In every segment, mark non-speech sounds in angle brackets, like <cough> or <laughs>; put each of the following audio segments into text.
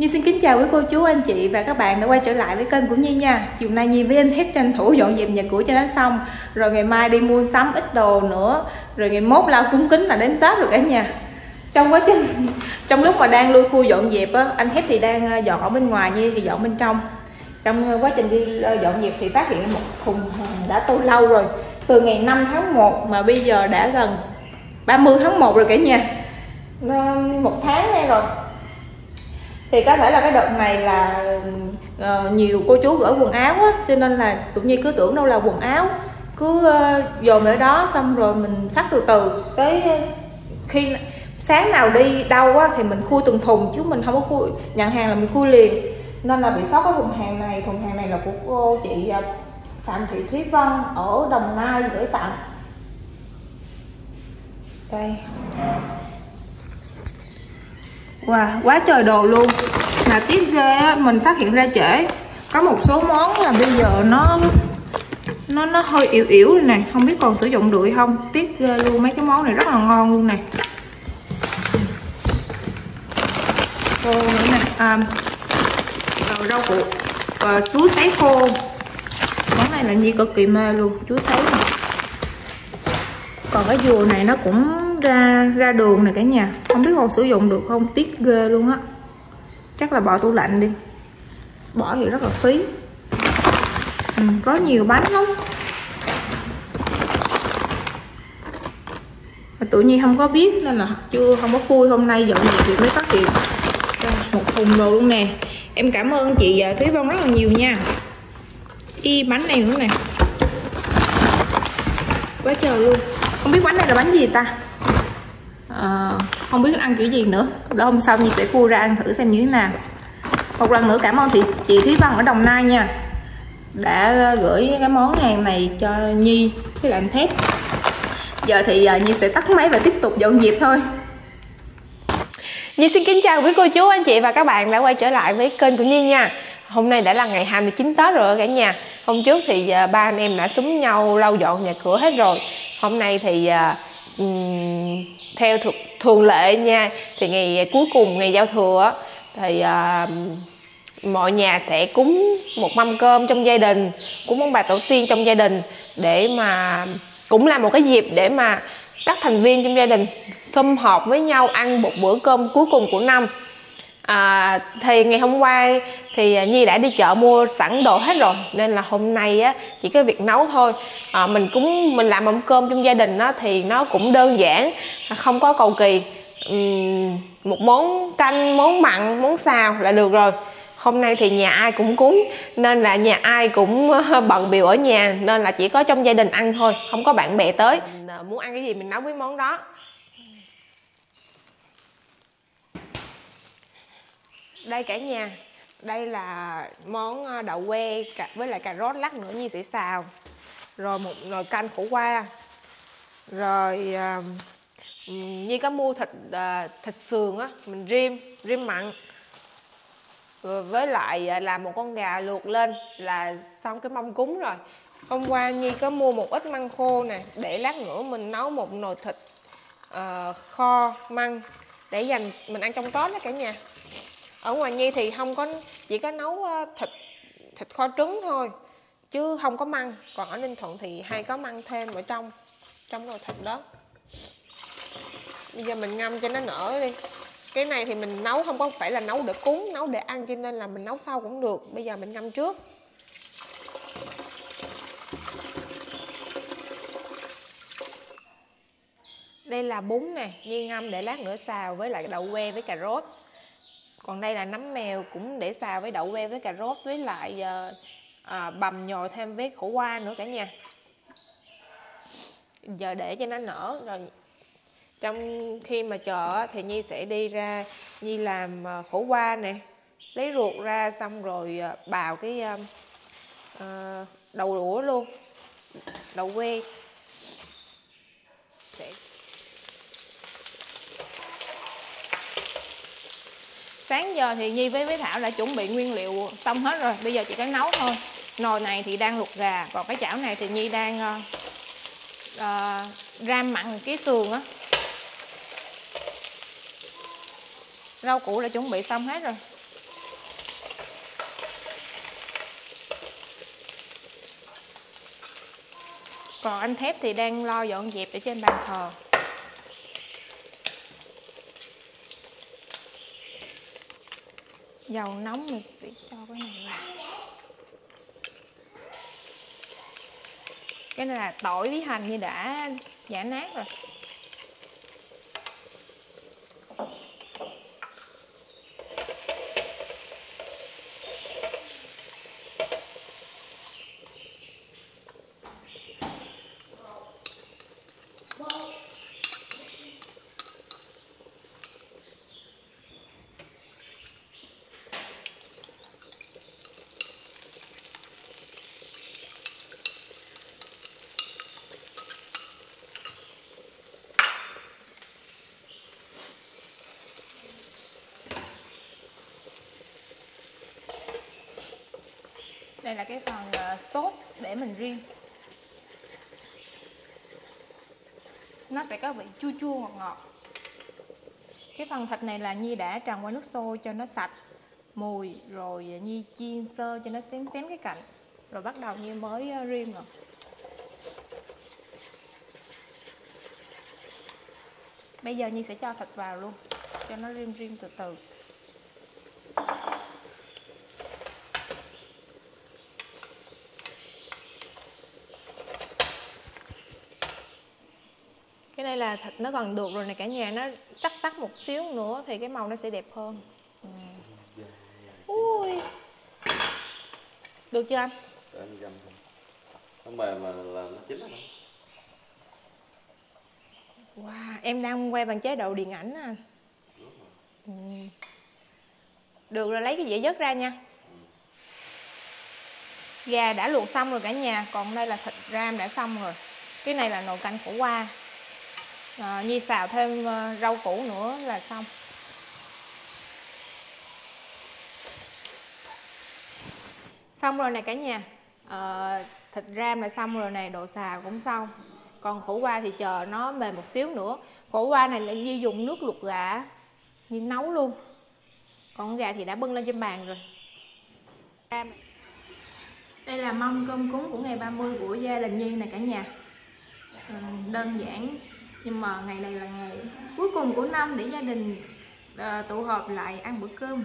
Nhi xin kính chào quý cô chú, anh chị và các bạn đã quay trở lại với kênh của Nhi nha. Chiều nay Nhi với anh Thép tranh thủ dọn dẹp nhà cửa cho nó xong. Rồi ngày mai đi mua sắm ít đồ nữa. Rồi ngày mốt lao cúng kính là đến Tết rồi cả nhà. Trong quá trình, <laughs> trong lúc mà đang lui khu dọn dẹp á Anh Thép thì đang ờ, dọn ở bên ngoài, Nhi thì dọn bên trong. Trong ờ, quá trình đi ờ, dọn dẹp thì phát hiện một thùng hàng đã tô lâu rồi. Từ ngày 5 tháng 1 mà bây giờ đã gần 30 tháng 1 rồi cả nhà. Một tháng nay rồi thì có thể là cái đợt này là uh, nhiều cô chú gửi quần áo á cho nên là tự nhiên cứ tưởng đâu là quần áo cứ uh, dồn ở đó xong rồi mình phát từ từ. Tới ờ, khi sáng nào đi đâu á thì mình khui từng thùng chứ mình không có khui nhận hàng là mình khui liền. Nên là bị sót cái thùng hàng này thùng hàng này là của cô chị Phạm Thị Thúy Vân ở Đồng Nai gửi tặng. Đây. Wow, quá trời đồ luôn. Mà tiếc ghê á, mình phát hiện ra trễ. Có một số món là bây giờ nó nó nó hơi yếu yếu rồi nè. Không biết còn sử dụng được không. Tiếc ghê luôn, mấy cái món này rất là ngon luôn nè. Khô nữa nè. À, Rau củ. À, Chuối sấy khô. Món này là Nhi cực kỳ mê luôn Chuối sấy Còn cái dừa này nó cũng ra ra đường này cả nhà. Không biết còn sử dụng được không? Tiếc ghê luôn á. Chắc là bỏ tủ lạnh đi. Bỏ thì rất là phí. Ừ, có nhiều bánh lắm. Mà tự nhiên không có biết nên là chưa không có khui. Hôm nay dọn dẹp thì mới phát hiện Đây, một thùng đồ luôn nè. Em cảm ơn chị Thúy Vân rất là nhiều nha. Y bánh này nữa nè. Quá trời luôn. Không biết bánh này là bánh gì ta? À, không biết ăn kiểu gì nữa. Đó hôm sau Nhi sẽ cua ra ăn thử xem như thế nào. Một lần nữa cảm ơn chị, chị Thúy Văn ở Đồng Nai nha. Đã gửi cái món hàng này cho Nhi với anh thép. Giờ thì uh, Nhi sẽ tắt máy và tiếp tục dọn dẹp thôi. Nhi xin kính chào quý cô chú anh chị và các bạn đã quay trở lại với kênh của Nhi nha. Hôm nay đã là ngày 29 Tết rồi cả nhà. Hôm trước thì à, ba anh em đã súng nhau lau dọn nhà cửa hết rồi. Hôm nay thì à, um, theo thường, thường lệ nha thì ngày cuối cùng ngày giao thừa thì uh, mọi nhà sẽ cúng một mâm cơm trong gia đình cúng ông bà tổ tiên trong gia đình để mà cũng là một cái dịp để mà các thành viên trong gia đình sum họp với nhau ăn một bữa cơm cuối cùng của năm à, thì ngày hôm qua thì à, nhi đã đi chợ mua sẵn đồ hết rồi nên là hôm nay á chỉ có việc nấu thôi. À, mình cũng mình làm mâm cơm trong gia đình á thì nó cũng đơn giản à, không có cầu kỳ. Uhm, một món canh món mặn món xào là được rồi. Hôm nay thì nhà ai cũng cúng nên là nhà ai cũng <laughs> ờ, bận biểu ở nhà nên là chỉ có trong gia đình ăn thôi không có bạn bè tới. Mình ờ, muốn ăn cái gì mình nấu cái món đó. Đây cả nhà đây là món ờ, đậu que với lại cà rốt lát nữa Nhi sẽ xào. Rồi một nồi canh khổ qua. Rồi uh, Nhi có mua thịt uh, thịt sườn á mình rim rim mặn. Rồi với lại làm một con gà luộc lên là xong cái mâm cúng rồi. Hôm qua Nhi có mua một ít măng khô nè để lát nữa mình nấu một nồi thịt uh, kho măng để dành mình ăn trong Tết đó cả nhà ở ngoài nhi thì không có, chỉ có nấu ờ, thịt thịt kho trứng thôi, chứ không có măng. Còn ở ninh thuận thì hay có măng thêm ở trong trong nồi thịt đó. Bây giờ mình ngâm cho nó nở đi. Cái này thì mình nấu, không có phải là nấu để cúng, nấu để ăn, cho nên là mình nấu sau cũng được. Bây giờ mình ngâm trước. Đây là bún nè. Nhi ngâm để lát nữa xào với lại đậu que với cà rốt còn đây là nấm mèo cũng để xào với đậu que với cà rốt với lại à, à, bằm nhồi thêm với khổ qua nữa cả nhà. Giờ để cho nó nở rồi. Trong khi mà chờ thì nhi sẽ đi ra nhi làm ờ, khổ qua nè. Lấy ruột ra xong rồi ờ, bào cái à, đầu đũa luôn đậu que sẽ sáng giờ thì Nhi với với Thảo đã chuẩn bị nguyên liệu xong hết rồi. Bây giờ chỉ có nấu thôi. Nồi này thì đang luộc gà còn cái chảo này thì Nhi đang uh, uh, ram mặn cái sườn á. Rau củ đã chuẩn bị xong hết rồi. Còn anh thép thì đang lo dọn dẹp ở trên bàn thờ. Dầu nóng mình sẽ cho cái này vào. Cái này là tỏi với hành như đã giả nát rồi. Đây là cái phần uh, sốt để mình riêng. Nó sẽ có vị chua chua ngọt ngọt. Cái phần thịt này là Nhi đã trần qua nước sôi cho nó sạch mùi rồi Nhi chiên sơ cho nó xém xém cái cạnh rồi bắt đầu Nhi mới ờ, riêng rồi. Bây giờ Nhi sẽ cho thịt vào luôn cho nó riêng riêng từ từ. Đây là thịt nó gần được rồi này cả nhà nó sắc sắc một xíu nữa thì cái màu nó sẽ đẹp hơn ừ. ui được chưa anh để anh găm nó mềm mà là nó chín rồi wow em đang quay bằng chế độ điện ảnh à. ừ. được rồi lấy cái dĩa dớt ra nha gà đã luộc xong rồi cả nhà còn đây là thịt ram đã xong rồi cái này là nồi canh khổ qua à, Nhi xào thêm ờ, rau củ nữa là xong. Xong rồi này cả nhà. À, thịt ram là xong rồi này độ xào cũng xong. Còn khổ qua thì chờ nó mềm một xíu nữa. Khổ qua này là Nhi dùng nước luộc gà Nhi nấu luôn. Còn gà thì đã bưng lên trên bàn rồi. Đây là mâm cơm cúng của ngày 30 của gia đình Nhi này cả nhà. Đơn giản nhưng mà ngày này là ngày cuối cùng của năm để gia đình uh, tụ họp lại ăn bữa cơm.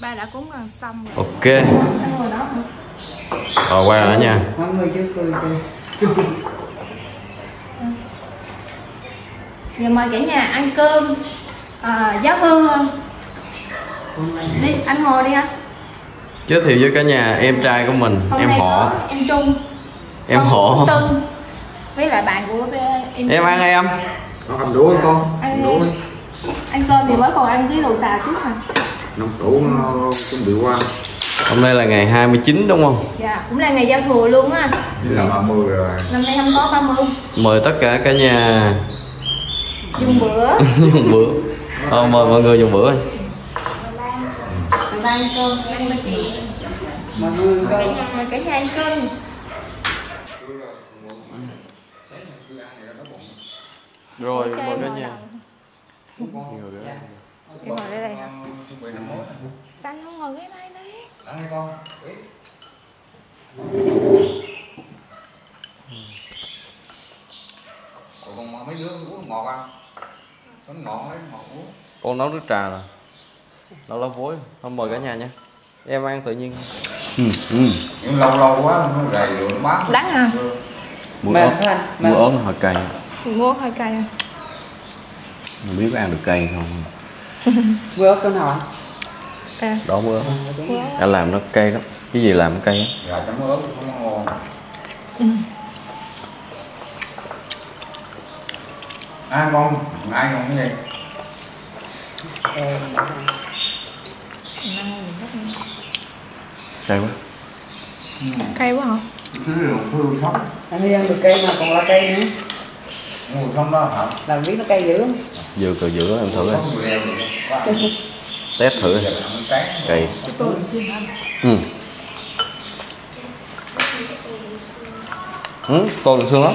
Ba đã cúng gần xong rồi. Ok. Rồi quay nữa nha. Mọi người chưa cười kìa giờ mời cả nhà ăn cơm. À, giáo hương không? Đi anh ngồi đi anh. Giới thiệu với cả nhà em trai của mình hôm em họ em trung. Em họ Tân với lại bạn của em em ăn em con cầm đũa con Ăn đi. ăn cơm thì mới còn ăn cái đồ xào trước mà. Nông củ nó chuẩn bị qua. Hôm nay là ngày 29 đúng không? Dạ cũng là ngày giao thừa luôn á. Như là 30 rồi. Năm nay không có 30 mời tất cả cả nhà. Dùng bữa. <laughs> Dùng bữa. Ờ, mời mọi người dùng bữa rồi ba ăn cơm ăn bên chị. Người cả nhà mời cả nhà ăn cơm rồi mời cả ngồi nhà em ngồi đây đây. Bị năm mới nè sao anh không ngồi ghế này Ăn đi con. Ủa mấy đứa uống ngọt à? Có ngọt lấy ngọt uống. Con nấu nước trà nè. Nấu lá vối. Không mời cả nhà nha. Em ăn tự nhiên. Ừ, ừ. Nhưng lâu lâu quá nó rầy rồi nó bám đắng à? Mùi ớt. hả mùi Mềm. ớt nó hơi cay mua hơi cay à không biết có ăn được cay không. <laughs> Vừa ớt con hỏi à. Đó mùi ớt. Anh làm nó cay lắm. Cái gì làm nó cay á? Gà chấm ớt không ngon Ai con, ai con cái gì? cay quá. Cay quá hả? Thứ đồ thư sống Anh Huy ăn được cây mà còn là cây nữa Ngồi sống đó hả? Làm biết nó cây dữ không? vừa cờ giữa em thử quá test thử. Tán cay. Ừ. Ừ con được xương lắm.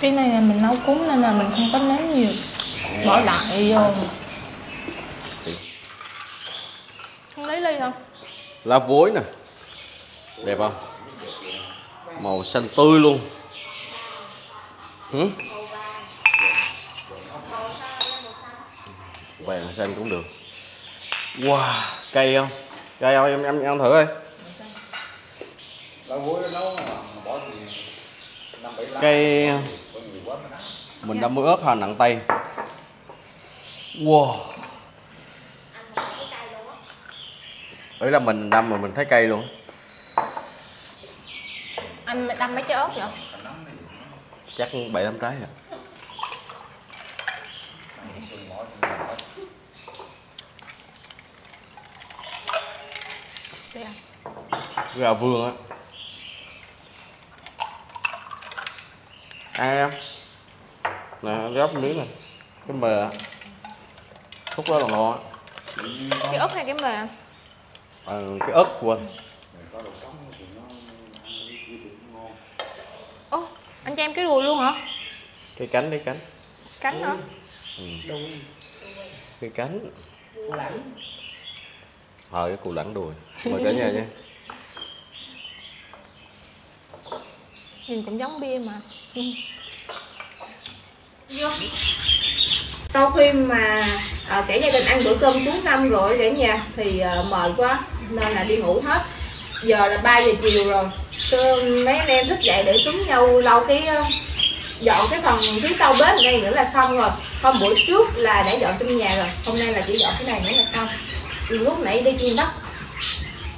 Cái này là mình nấu cúng nên là mình không có nếm nhiều. Bỏ đại vô thì ly không lá vối nè. Đẹp không? Màu xanh tươi luôn. Hử? vàng xanh cũng được. Wow cây không? Cây không? Em em em thử coi. Cây ờ, mình đã mua ớt hành nặng tay. Wow. Ấy là mình đâm mà mình thấy cây luôn. Anh đâm mấy trái ớt vậy? Chắc bảy tám trái à. Đây à. gà vương á. Ăn em. Nè gấp miếng nè cái mờ khúc đó là ngon cái ớt hay cái mè ờ, cái ớt quên. Ô anh cho em cái đùi luôn hả? Cái cánh cái cánh. Cánh hả? Cái cánh. Ờ cái củ lẳng đùi. Mời cả nhà nha. Nhìn cũng giống bia mà. Sau khi mà à, cả gia đình ăn bữa cơm cuối năm rồi cả nhà thì à, mệt quá nên là đi ngủ hết. Giờ là 3 giờ chiều rồi. Tôi, mấy anh em thức dậy để súng nhau lau cái ờ, dọn cái phần phía sau bếp này nữa là xong rồi. Hôm bữa trước là đã dọn trong nhà rồi hôm nay là chỉ dọn cái này nữa là xong. Lúc nãy đi chiên đất.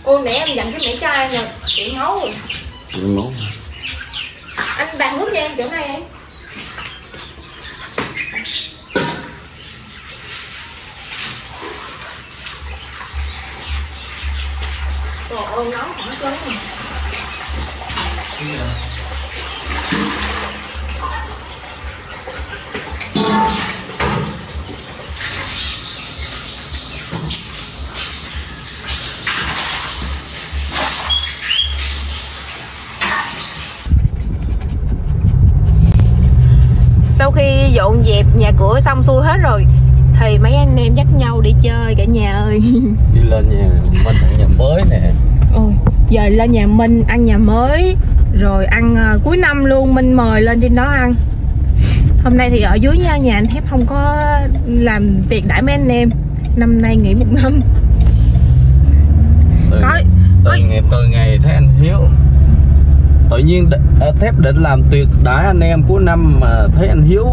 Ôi nãy em dặn cái mẻ chai nè chảy máu rồi. Anh bàn nước cho em chỗ này em Nóng. Sau khi dọn dẹp nhà cửa xong xuôi hết rồi Thì mấy anh em dắt nhau đi chơi cả nhà ơi đi lên nhà mình nhà mới nè Ôi, giờ lên nhà Minh ăn nhà mới Rồi ăn ờ, cuối năm luôn Minh mời lên trên đó ăn. Hôm nay thì ở dưới nha, nhà anh Thép không có làm tiệc đãi mấy anh em. Năm nay nghỉ một năm. Từ, Có- từ ôi. ngày từ ngày thấy anh hiếu. Tự nhiên ờ, thép định làm tiệc đãi anh em cuối năm mà thấy anh hiếu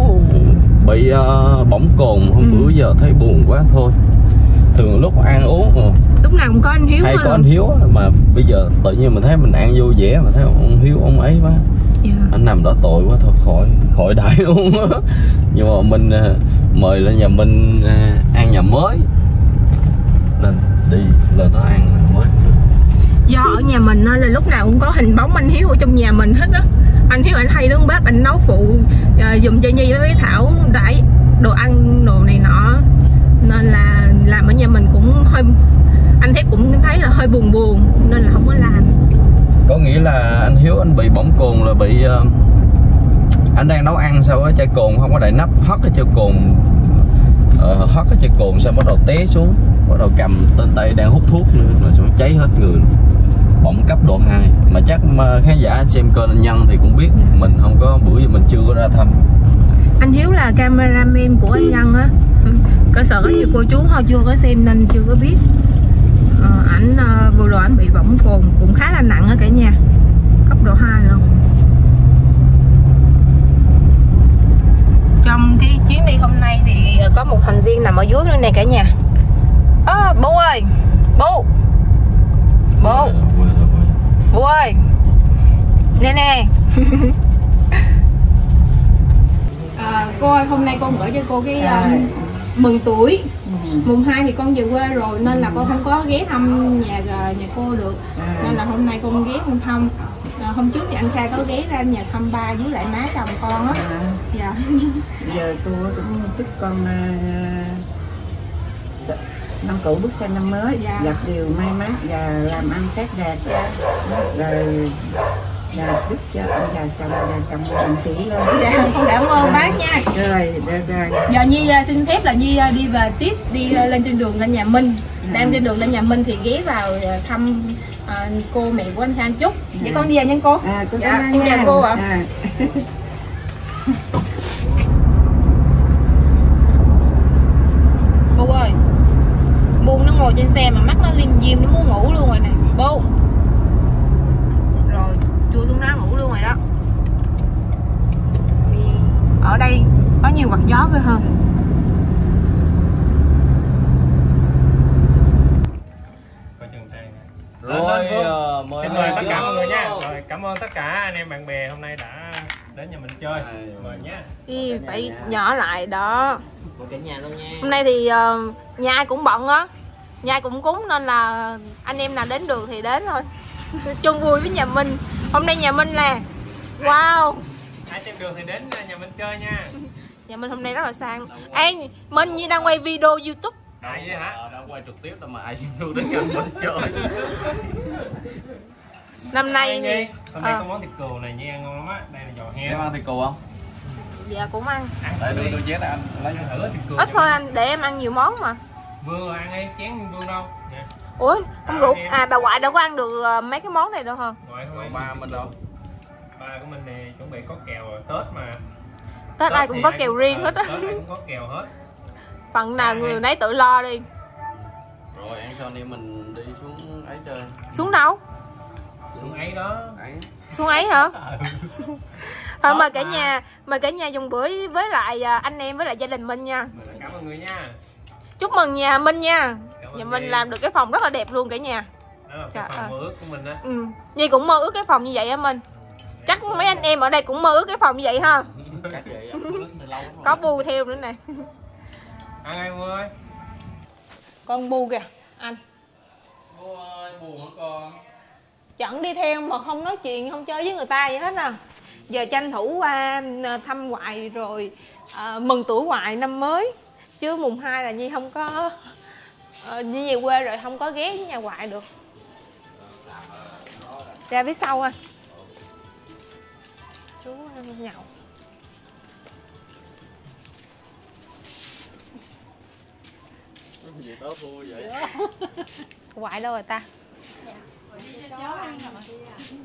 bị ờ, bỏng cồn hôm Ừ. bữa giờ thấy buồn quá thôi thường lúc ăn uống ờ, Lúc nào cũng có anh Hiếu hay hết có à. anh hiếu mà bây giờ tự nhiên mình thấy mình ăn vui vẻ mà thấy ông hiếu ông ấy quá. Dạ. anh nằm đó tội quá thôi khỏi khỏi đại <laughs> luôn nhưng mà mình ờ, mời lên nhà mình ờ, ăn nhà mới. Lên đi lên đó ăn nhà mới. Do ở nhà mình nên là lúc nào cũng có hình bóng anh Hiếu ở trong nhà mình hết á. Anh Hiếu anh hay đứng bếp anh nấu phụ ờ, giùm cho Nhi với Thảo đãi đồ ăn đồ này nọ. Nên là làm ở nhà mình cũng hơi Anh Thép cũng thấy là hơi buồn buồn nên là không có làm. Có nghĩa là anh hiếu anh bị bỏng cồn là bị ờ, anh đang nấu ăn sau á chai cồn không có đậy nắp hất cái chai cồn uh, hất cái chai cồn xong bắt đầu té xuống bắt đầu cầm tên tay đang hút thuốc nữa là sẽ cháy hết người bỏng cấp độ 2 mà chắc mà khán giả xem kênh nhân thì cũng biết mình không có bữa giờ mình chưa có ra thăm. Anh Hiếu là cameraman của anh Nhân á <laughs> Cơ sở có nhiều cô chú thôi chưa có xem nên chưa có biết. Ờ, Ảnh ờ, vừa rồi ảnh bị bỏng cồn cũng khá là nặng á cả nhà. Cấp độ 2 luôn Trong cái chuyến đi hôm nay thì có một thành viên nằm ở dưới nữa nè cả nhà. Ơ bố ơi Bố. Bố. Bố ơi. Nè nè. À, <laughs> Cô ơi hôm nay con gửi cho cô cái À. um, mừng tuổi. Ừ. Mùng 2 thì con về quê rồi nên là con không có ghé thăm nhà ờ, nhà cô được. À. Nên là hôm nay con ghé con thăm. À, Hôm trước thì anh Kha có ghé ra nhà thăm ba với lại má chồng con á. À, Dạ. <laughs> Giờ cô cũng chúc con uh, năm cũ bước sang năm mới. Dạ. gặp điều may mắn và làm ăn phát đạt. Rồi và chúc cho ông già chồng già chồng thành sĩ lên Dạ con cảm ơn bác nha. Rồi rồi rồi. Giờ Nhi à, xin phép là Nhi à, đi về tiếp Đi à, lên trên đường lên nhà Minh. Đang trên đường lên nhà Minh thì ghé vào thăm à, cô mẹ của anh Khang chút. Vậy con đi về nha cô? À cô Dạ, con chào nha. cô ạ. <laughs> à. Bu ơi Bu nó ngồi trên xe mà mắt nó lim dim nó muốn ngủ luôn rồi nè Bu Rồi chui xuống đó ngủ luôn rồi đó Vì Ở đây có nhiều quạt gió cơ hơn. Rồi ờ, mời xin mời tất cả mọi người nha. Rồi cảm ơn tất cả anh em bạn bè hôm nay đã đến nhà mình chơi. Mời nhé phải nhỏ lại đó. Nhà luôn nha. Hôm nay thì ờ, nhà ai cũng bận á. Nhà ai cũng cúng nên là anh em nào đến được thì đến thôi. <laughs> Chung vui với nhà Minh. Hôm nay nhà Minh là Wow ai xem được thì đến nhà mình chơi nha. <laughs> Nhà Minh hôm nay rất là sang. Ê Minh như đang quay video youtube. Ai vậy hả? Ờ, đâu quay trực tiếp đâu mà ai xem luôn đến nhà mình chơi. <laughs> Năm nay Nhi, hôm nay Ờ. có món thịt cừu này nha ngon lắm á. Đây là giò em heo ăn thịt cừu không? Dạ cũng ăn. Ăn tại đưa đưa chén anh lấy ăn thử thịt cừu Ít thôi anh để em ăn nhiều món mà. Rồi ăn đi chén vương đâu? Nè Ủa không À, rủ em. À bà ngoại đâu có ăn được ờ, mấy cái món này đâu hả? Còn ba mình đâu ba của mình thì chuẩn bị có kèo rồi tết mà. Tết ai cũng có kèo riêng ờ, hết á. Tết ai cũng có kèo hết. Phần nào À, người nấy tự lo đi. Rồi ăn anh em mình đi xuống ấy chơi. Xuống đâu? Xuống ấy đó. Ấy. Xuống ấy hả? Ờ, Thôi mời cả mà. nhà Mời cả nhà dùng bữa với lại à, anh em với lại gia đình Minh nha. Cảm ơn người nha. Chúc mừng nhà Minh nha. Nhà Minh làm được cái phòng rất là đẹp luôn cả nhà. Đó là Trời cái phần ơi. mơ ước của mình á. Ừ. Nhi cũng mơ ước cái phòng như vậy á Minh Chắc mấy anh em ở đây cũng mơ ước cái phòng như vậy ha. Chắc vậy ăn <laughs> từ lâu lắm rồi. Có bu theo nữa nè. Ăn ai mua ơi? Con bu kìa Anh. Cô ơi buồn hả con? Chẳng đi theo mà không nói chuyện Không chơi với người ta vậy hết à. Giờ tranh thủ qua à, thăm ngoại rồi à, Mừng tuổi ngoại năm mới. Chứ mùng 2 là Nhi không có uh, Nhi về quê rồi không có ghé với nhà ngoại được. Ra phía sau anh. ờ, nhậu. Gì tớ thua vậy? Ngoại đâu rồi ta?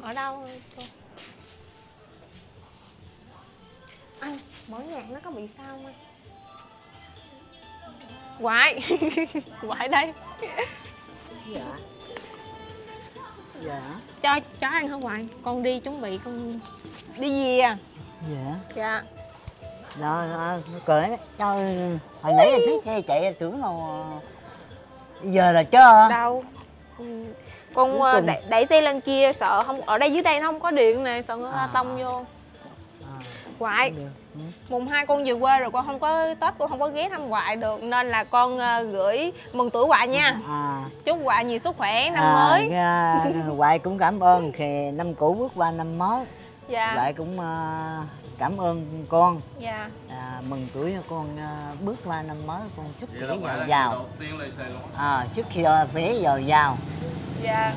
Ở đâu cô? Anh mỗi nhạc nó có bị sao không anh? Ngoại Ngoại <laughs> đây. Dạ. Dạ. Cho chó ăn hả ngoại con đi chuẩn bị con đi về à dạ. Dạ đó, đó cởi cho hồi nãy là thấy xe chạy tưởng là giờ là cho đâu. Con ờ, cùng. đẩy, đẩy xe lên kia sợ không ở đây dưới đây nó không có điện nè sợ người ta À. tông vô. À. Ừ. mùng hai con về quê rồi con không có tết con không có ghé thăm ngoại được nên là con ờ, gửi mừng tuổi ngoại nha. À. Chúc ngoại nhiều sức khỏe năm à, mới. Hoài cũng cảm ơn thì năm cũ bước qua năm mới dạ. Hoài cũng à, cảm ơn con. Dạ. À, mừng tuổi cho con à, bước qua năm mới con. Sức khỏe luôn á à, sức khỏe giàu dạ.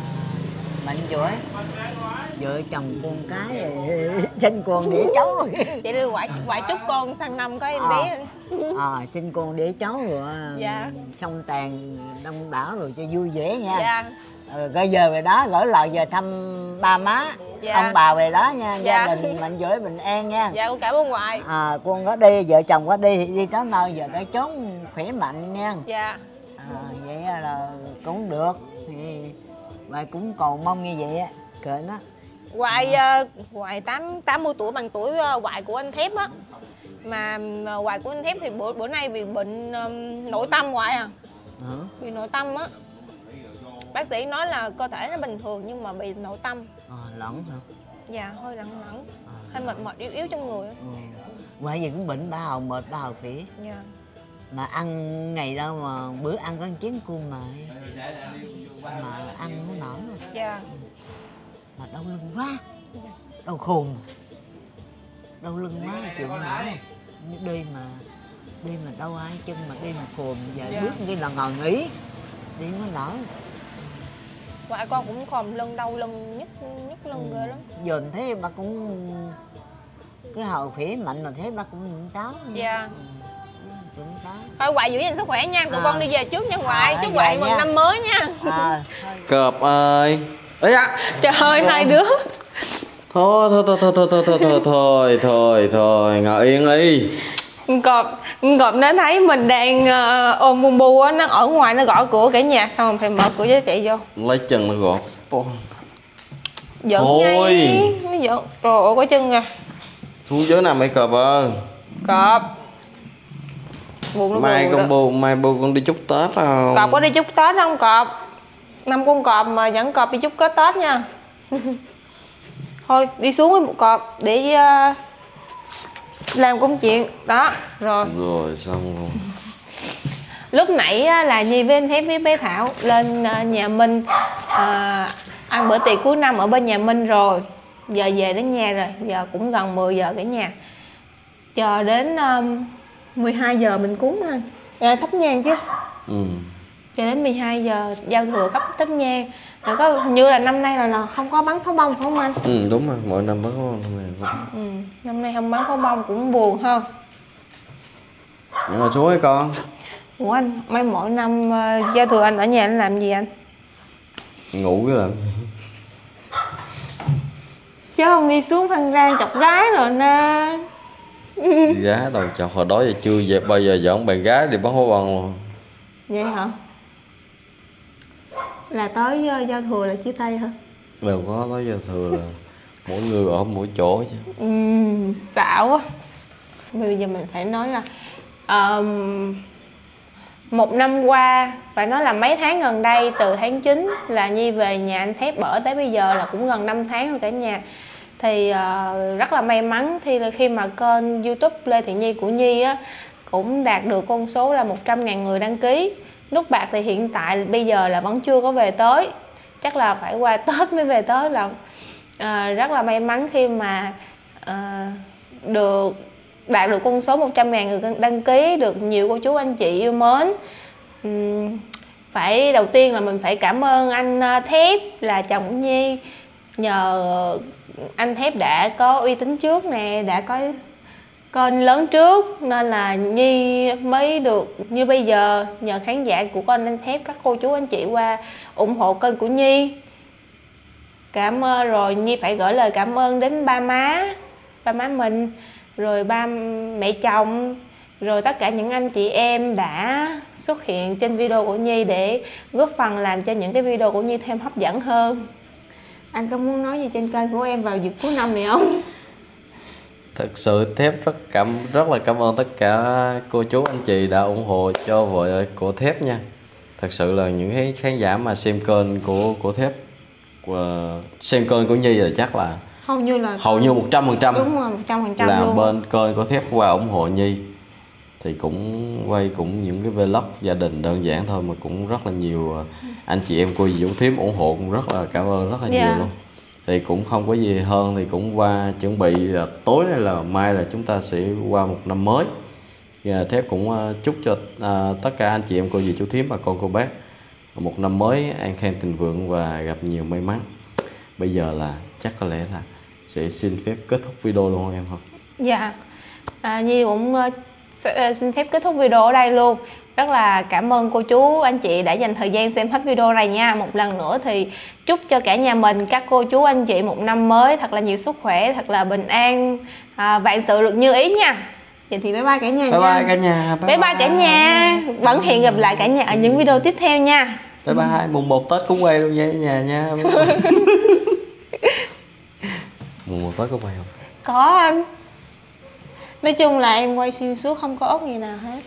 Mạnh giỏi vợ chồng con cái <laughs> sinh con để cháu <laughs> vậy đi ngoại ngoại chúc con sang năm có em À. bé. À, sinh con để cháu rồi Dạ. xong tàn đông đảo rồi cho vui vẻ nha. Dạ Ờ, rồi giờ về đó gửi lời về thăm ba má Dạ. ông bà về đó nha Dạ. gia đình mạnh giỏi bình an nha. Dạ con cảm ơn ngoại. À, con có đi vợ chồng có đi đi tới nơi giờ tới chốn khỏe mạnh nha. Dạ. À, vậy là cũng được thì bà cũng còn mong như vậy á kệ nó. Hoài ờ, Hoài tám 80 tuổi bằng tuổi ờ, Hoài của anh Thép á. Mà ờ, Hoài của anh Thép thì bữa bữa nay bị bệnh ờm, nội tâm Hoài à. Hả? bị nội tâm á bác sĩ nói là cơ thể nó bình thường nhưng mà bị nội tâm. À, lẫn hả? Dạ hơi lặng lặng à, hơi mệt mệt yếu yếu trong người á. ừ. bởi vì cũng bệnh ba hầu mệt ba hầu phỉ dạ. Mà ăn ngày đâu mà bữa ăn có chén cua mà. Mà ăn không nổi luôn. dạ. Mà đau lưng quá. Đau khùng. Đau lưng quá chịu không nổi đi mà đi mà đau hai chân mà đi mà khùng. Giờ Dạ. bước cái là ngồi nghỉ. Đi mới nổi Hoài con cũng khòm lưng đau lưng nhức nhức lưng ghê lắm. Giờ mình thấy bà cũng cái hầu khỉ mạnh mà thấy bà cũng những táo. Dạ. Ừ. thôi ngoại giữ gìn sức khỏe nha. Tụi À. con đi về trước nha ngoại À, chúc dạ ngoại mừng nha. năm mới nha. À, thôi cọp ơi. Ấy à trời ơi hai đứa. Thôi thôi thôi thôi thôi thôi thôi thôi thôi thôi thôi ngồi yên đi. Cọp cọp nó thấy mình đang ờ, ôm bung bu á nó ở ngoài nó gõ cửa cả nhà xong rồi phải mở cửa cho chạy vô. Lấy chân nó gọt. Ô, giận Thôi. ngay nó giận trời ơi có chân kìa xuống dưới nào mấy cọp ơi. Cọp. Buồn nó mai buồn con bù mai bù con đi chúc tết không cọp có đi chúc tết không cọp? Năm con cọp mà dẫn cọp đi chúc kết tết nha. <laughs> Thôi đi xuống với một cọp để ờ, làm công chuyện đó rồi. Rồi xong rồi. <laughs> Lúc nãy á, là nhi với anh thép với bé thảo lên ờ, nhà minh. Ờ, ăn bữa tiệc cuối năm ở bên nhà minh rồi. Giờ về đến nhà rồi. Giờ cũng gần 10 giờ cả nhà. Chờ đến um, 12 giờ mình cúng ha à, thắp nhang chứ. Ừ. cho đến 12 giờ giao thừa khắp thắp nhang. Rồi có hình như là năm nay là, là không có bắn pháo bông phải không anh? Ừ đúng rồi mỗi năm bắn năm này không ừ. năm nay không bắn pháo bông cũng buồn hơn nhưng mà xuống ấy con. Ủa anh mấy mỗi năm ờ, giao thừa anh ở nhà anh làm gì anh? Ngủ cái làm chứ không đi xuống phan rang chọc gái rồi nè. Gái đầu chọc hồi đó giờ chưa dẹp bao giờ dẫn bạn gái đi bắn pháo bông luôn. Vậy hả là tới ờ, giao thừa là chia tay hả? Đâu có tới giờ thừa là mỗi người ở mỗi chỗ chứ. Ừm, xạo quá. Bây giờ mình phải nói là ờm, một năm qua phải nói là mấy tháng gần đây từ tháng 9 là Nhi về nhà anh Thép ở tới bây giờ là cũng gần 5 tháng rồi cả nhà. Thì ờ, rất là may mắn thì là khi mà kênh YouTube Lê Thị Nhi của Nhi á cũng đạt được con số là 100.000 người đăng ký nút bạc thì hiện tại bây giờ là vẫn chưa có về tới. Chắc là phải qua <laughs> Tết mới về tới lần à, ờ, rất là may mắn khi mà à, được đạt được con số 100 ngàn người đăng ký được nhiều cô chú anh chị yêu mến. Uhm, phải đầu tiên là mình phải cảm ơn anh ờ, Thép là chồng của Nhi. Nhờ anh Thép đã có uy tín trước nè đã có con lớn trước, nên là Nhi mới được, như bây giờ, nhờ khán giả của con anh Thép các cô chú, anh chị qua ủng hộ kênh của Nhi. Cảm ơn, rồi Nhi phải gửi lời cảm ơn đến ba má ba má mình, rồi ba mẹ chồng, rồi tất cả những anh chị em đã xuất hiện trên video của Nhi để góp phần làm cho những cái video của Nhi thêm hấp dẫn hơn. Anh có muốn nói gì trên kênh của em vào dịp cuối năm này không? Thật sự thép rất cảm rất là cảm ơn tất cả cô chú anh chị đã ủng hộ cho vợ của thép nha. Thật sự là những cái khán giả mà xem kênh của của thép và xem kênh của nhi là chắc là hầu như là hầu như một trăm phần trăm đúng rồi một trăm phần trăm là luôn. bên kênh của thép qua ủng hộ nhi. Thì cũng quay cũng những cái vlog gia đình đơn giản thôi mà cũng rất là nhiều ờ, anh chị em cô dì Dũng Thím ủng hộ cũng rất là cảm ơn rất là Dạ. nhiều luôn thì cũng không có gì hơn thì cũng qua chuẩn bị là tối nay là mai là chúng ta sẽ qua một năm mới. Và thép cũng à, chúc cho à, tất cả anh chị em cô dì chú thím bà con cô bác một năm mới an khang thịnh vượng và gặp nhiều may mắn. Bây giờ là chắc có lẽ là sẽ xin phép kết thúc video luôn không em không Dạ, à, Nhi cũng à, sẽ- à, xin phép kết thúc video ở đây luôn. Rất là cảm ơn cô chú anh chị đã dành thời gian xem hết video này nha. Một lần nữa thì chúc cho cả nhà mình, các cô chú anh chị một năm mới thật là nhiều sức khỏe, thật là bình an, à, vạn sự được như ý nha. Vậy thì bye bye cả nhà bye nha. bye cả nhà Bye bye cả nhà. Vẫn hẹn gặp lại cả nhà ở những video tiếp theo nha. bye bye mùng một tết cũng quay luôn nha cả nhà nha <laughs> mùng một tết có quay không Có anh. Nói chung là em quay xuyên suốt không có ốc gì nào hết.